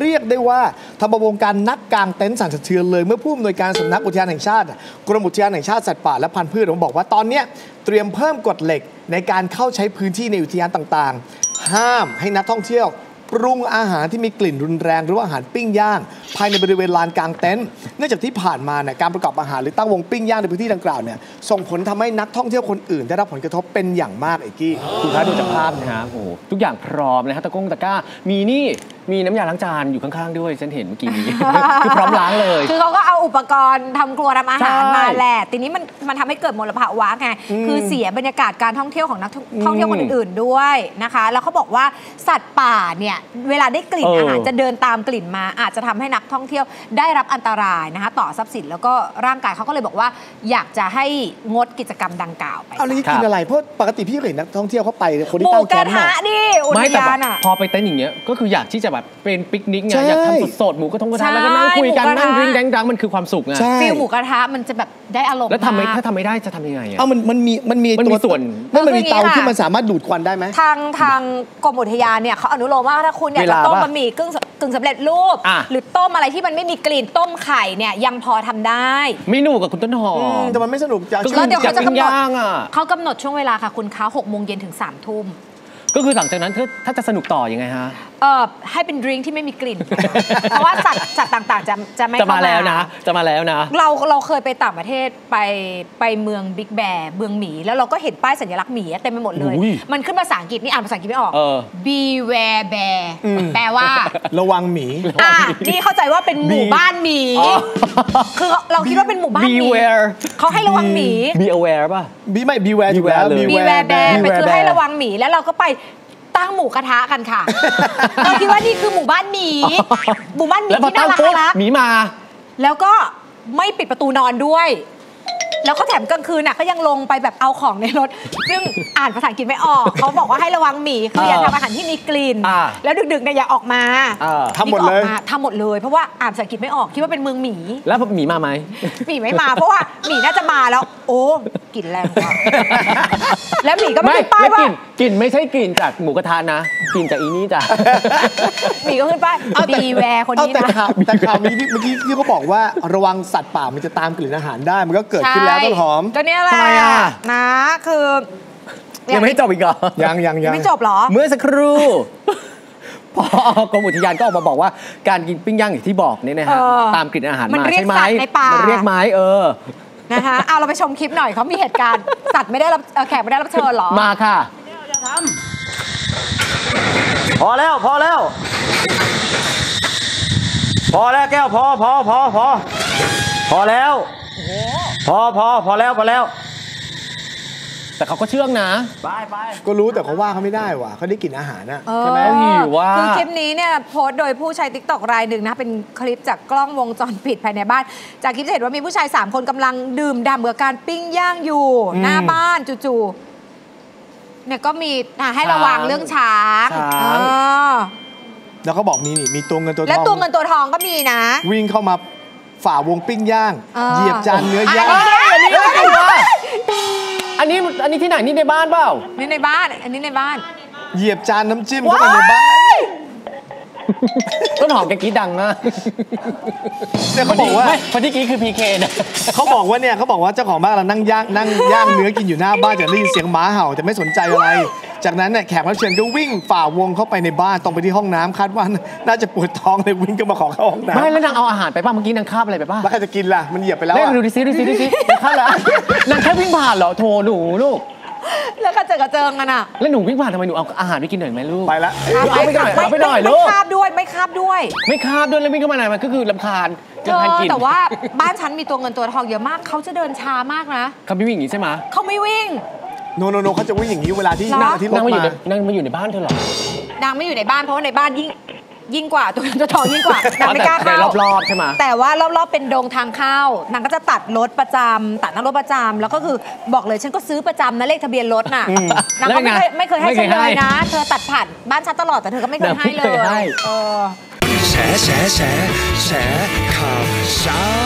เรียกได้ว่าทำวงการนักกางเต็นท์สั่นสะเทือนเลย เมื่อผู้อำนวยการสำนักอุทยานแห่งชาติ กรมอุทยานแห่งชาติสัตว์ป่าและพันธุ์พืชผมบอกว่าตอนนี้เตรียมเพิ่มกฎเหล็กในการเข้าใช้พื้นที่ในอุทยานต่างๆ ห้ามให้นักท่องเที่ยว ปรุงอาหารที่มีกลิ่นรุนแรง หรือว่าอาหารปิ้งย่าง ภายในบริเวณลานกลางเต็นท์เนื่องจากที่ผ่านมาเนี่ยการประกอบอาหารหรือตั้งวงปิ้งย่างในพื้นที่ดังกล่าวเนี่ยส่งผลทำให้นักท่องเที่ยวคนอื่น ได้รับผลกระทบเป็นอย่างมากไอ้กี้คุณคะดูจากภาพนะฮะโอ้ทุกอย่างพร้อมนะฮะตะกงตะก้ามีนี่มีน้ำยาล้างจานอยู่ข้างๆด้วยฉันเห็นเมื่อกี้นี้ คือพร้อมล้างเลย คือเขาก็เอาอุปกรณ์ทำครัวทำอาหารใช่มาแหละทีนี้มันมันทำให้เกิดมลภาวะไงคือเสียบรรยากาศการท่องเที่ยวของนักท่องเที่ยวคนอื่นๆด้วยนะคะ แล้วเขาบอกว่าสัตว์ป่าเนี่ยเวลาได้กลิ่นเอออ อาหารจะเดินตามกลิ่นมา อาจจะทำให้นักท่องเที่ยวได้รับอันตรายนะคะต่อทรัพย์สินแล้วก็ร่างกายเขาก็เลยบอกว่า อยากจะให้งดกิจกรรมดังกล่าวไปเอาแล้วนี่ครับกินอะไร เพราะปกติพี่ก็เห็นนักท่องเที่ยวเข้าไปคนหที่มูตั้งกแคระมป์ทะอะดิอุทไม่แต่ยาแบนบอะ พอไปเต้นท์อย่างเงี้ยก็คืออยากที่จะแบบเป็นปิกนิกไงใช่อยากทำสดๆหมูกระทงกระทะใช่แล้วก็นั่งคุยกันหมูกระทะนั่งดริงแดงดังมันคือความสุขไงใช่ฟิลหมูกระทะมันจะแบบได้อารมณ์แล้วทำไม่มากถ้าทำไม่ได้จะทำยังไงอะเอามันมันมีมันมีมันมีตัวส่วนไม่มันมีคืออย่างนี้เตาค่ะที่มันสามารถดูดควันได้ไหมทางทางกรมอุทยานเนี่ยเขาอนุโลมว่าถ้าคุณอยากเวจะลาต้มปะบะหมี่กึ่งกึ่งสำเร็จรูปอะหรือต้มอะไรที่มันไม่มีกลิ่นต้มไข่เนี่ยยังพอทำได้ ไม่หนูกับคุณต้นหออืมมแต่มันไม่สนุกจะก็ชื่คืแล้อวเดี๋ยวเขาจะอยากปิ้งกำหนดย่างอะเขากำหนดช่วงเวลาค่ะคุณค้าหกโมงเย็นถึง3ามทุ่มก็คือหลังจากนั้นถ้าถ้าจะสนุกต่อยังไงฮะ เอ่อให้เป็นดริงก์ที่ไม่มีกลิ่น เพราะว่าสัตว์สัตว์ต่างๆ จะจะไม่จะมาเข้าแล้วนะ จะมาแล้วนะ เราเราเคยไปต่างประเทศไปไปเมืองบิ๊กแบร์เมืองหมี แล้วเราก็เห็นป้ายสัญลักษณ์หมีเต็มไปหมดเลย อุ้ยมันขึ้นภาษาอังกฤษนี่อ่านภาษาอังกฤษไม่ออก เออ beware bear แปลว่า ระวังหมี อะนี่เข้าใจว่าเป็นหมู่บ้านหมี อ๋อ คือเราคิดว่าเป็นหมู่บ้านหมี Beware เขาให้ระวังหมี be aware ป่ะ บีไม่บีแวร์อยู่แล้ว Beware เลย บีแวร์แบร์ Beware ไปคือ Bear ให้ระวังหมีแล้วเราก็ไป ตั้งหมูกระทะกันค่ะ เราคิดว่านี่คือหมู่บ้านหมีหมู่บ้านหมีแล้วพอที่ตั้น่างรักปุ๊บน่ารักหมีมา แล้วก็ไม่ปิดประตูนอนด้วย แล้วก็แถมกลางคืนน่ะก็ยังลงไปแบบเอาของในรถ ซึ่งอ่านภาษาอังกฤษไม่ออก เขาบอกว่าให้ระวังหมีคืออย่าอ่าทำอาหารที่มีกลิ่น อ่า แล้วดึกๆเนี่ยอย่าออกมาอ่าทำหมดเลย นี่ก็ออกาทำหมดเลยเพราะว่าอ่านภาษาอังกฤษไม่ออกคิดว่าเป็นเมืองหมี แล้วหมีมาไหม หมีไม่มาเพราะว่าหมีน่าจะมาแล้ว โอ้กลิ่นแรงว่ะแล้วหมีก็ไม่ขึ้นป้ายแล้วว่ากลิ่นกลิ่นไม่ใช่กลิ่นจากหมูกระทะนะกลิ่นจากอีนี่จ้ะหมีก็ขึ้นป้ายเอาแต่บีแวร์คนเอานี้แต่นะข่าวแต่ข่าวนี้ที่เมื่อกี้ที่เขาบอกว่าระวังสัตว์ป่ามันจะตามกลิ่นอาหารได้มันก็เกิดขึ้นแล้วต้นหอมก็เนี่ยแหละทำไมอะนะคือยังไม่จบอีกเหรอยังยังยังไม่จบเหรอ เมื่อสักครู่พอกรมอุทยานก็ออกมาบอกว่าการกินปิ้งย่างอย่างที่บอกเนี่ยนะฮะเออตามกลิ่นอาหารมันมาเรียกใช่ไหมสัตว์ในป่ามันเรียกไม้เออ นะคะเอาเราไปชมคลิปหน่อยเขามีเหตุการณ์สัตว์ไม่ได้รับเอ่อแขกไม่ได้รับเชิญเหรอมาค่ะพอแล้วพอแล้ว พอแล้วแก้วพอพอพอพอพอแล้ว พอพอพอแล้วพอแล้ว แต่เขาก็เชื่องนะ ไปไปก็รู้แต่เขาว่าเขาไม่ได้ว่ะเขาได้กลิ่นอาหารนะเออใช่ไหมหิวว่าคือคลิปนี้เนี่ยโพสต์โดยผู้ใช้ติ๊กต็อกรายหนึ่งนะเป็นคลิปจากกล้องวงจรปิดภายในบ้าน จากคลิปจะเห็นว่ามีผู้ชาย 3 คนกำลังดื่มด่ำกับการปิ้งย่างอยู่ หน้าบ้านจู่ๆเนี่ยก็มีอะให้ระวังช้างเรื่องช้างช้างเออแล้วเขาบอกมีนี่มีตัวเงินตัวทและองตัวเงินตัวทองก็มีนะ วิ่งเข้ามาฝ่าวงปิ้งย่างเออเหยียบจานเนื้อย่าง อันนี้ก็คือว่าอันนี้อันนี้ที่ไหนนี่ในบ้านเปล่า นี่ในบ้าน อันนี้ในบ้าน เหยียบจานน้ำจิ้มเข้าไปในบ้านต้นหอมแกกรีดดังมากเนี่ยเขาบอกว่าไม่คนที่กรีดคือพีเคนะเขาบอกว่าเนี่ยเขาบอกว่าเจ้าของบ้านเรานั่งย่างนั่งย่างเนื้อกินอยู่หน้าบ้านแต่ได้ยินเสียงหมาเห่าแต่ไม่สนใจอะไร จากนั้นเนี่ยแขกรับเชิญก็วิ่งฝ่าวงเข้าไปในบ้านตรงไปที่ห้องน้ำคาดว่าน่าจะปวดท้องเลยวิ่งก็มาขอเข้าห้องน้ำไม่แล้วนางเอาอาหารไปป่ะเมื่อกี้นางคาบอะไรไปป่ะแล้วใครจะกินล่ะมันเหยียบไปแล้วเล่นอะดูดิซิดูซิดูซินางคาบแล้วนางแค่วิ่งผ่านเหรอโถหนูลูก แล้วก็เจอกระเจิงกันอะแล้วหนูวิ่งผ่านทำไมหนูเอาอาหารไปกินหน่อยไหมลูก ไปละเอาไปหน่อยเอาไปหน่อยไม่ลูกคาบด้วยไม่คาบด้วยไม่คาบด้วยแล้ววิ่งเข้ามาไหนมันก็คือลำคาญเธลำอคาญกินแต่ว่าบ้านฉันมีตัวเงินตัวทองเยอะมากเขาจะเดินช้ามากนะเขาไม่วิ่งอย่างนี้ใช่ไหมเขาไม่วิ่ง โนโนโนเขาจะวิ่งอย่างนี้เวลาที่เหรอหน้าที่รนางถมาอยู่มาในนางมาอยู่ในบ้านเธอเหรอนางไม่อยู่ในบ้านเพราะว่าในบ้านยิ่งยิ่งกว่าตัวเงินตัวทองยิ่งกว่านางไม่กล้าแต่เข้า รอบๆใช่ไหม แต่ว่ารอบๆเป็นโดงทางเข้านางก็จะตัดรถประจำตัดหน้ารถประจำแล้วก็คือบอกเลยฉันก็ซื้อประจำนะเลขทะเบียนรถน่ะนางก็ไม่เคยไม่เคยให้ฉันเลยนะ เธอตัดผ่านบ้านฉันตลอดแต่เธอก็ไม่เคยให้เลยเออ แฉแฉแฉแฉข่าวเช้า